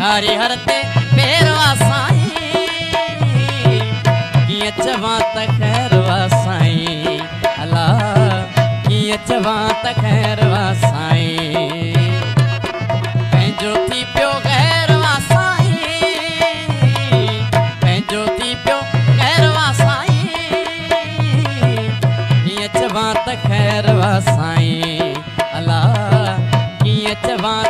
هري هرهر تي چبان ته خير سائين الا ڪيئن چوان ته سائين پنهنجو ڪيئن چوان ته خير الا ڪيئن چوان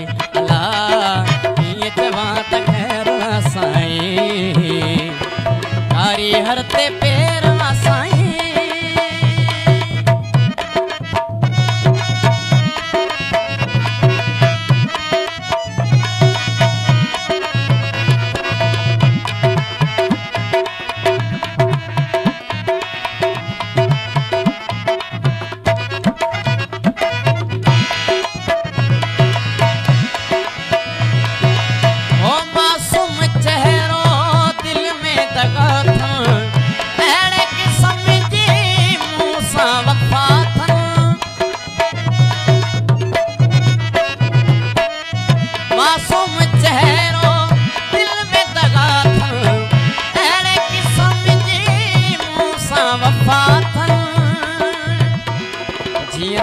Trepera, maçanha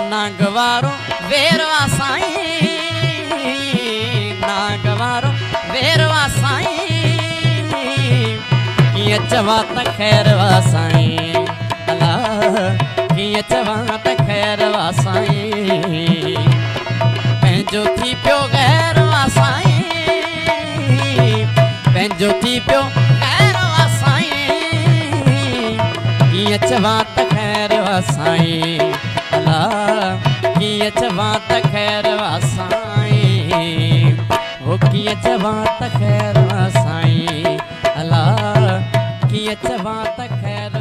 جيئن نانگ وارو ويروا سائين نانگ وارو ويروا سائين ڪيئن چوان ته خير وا سائين الا ڪيئن چوان ته خير وا سائين پنهنجو ٿي پيو غير وا سائين پنهنجو ٿي پيو غير وا سائين ڪيئن چوان ته خير وا سائين سائين ته خير سائين الا ڪيئن چوان ته خير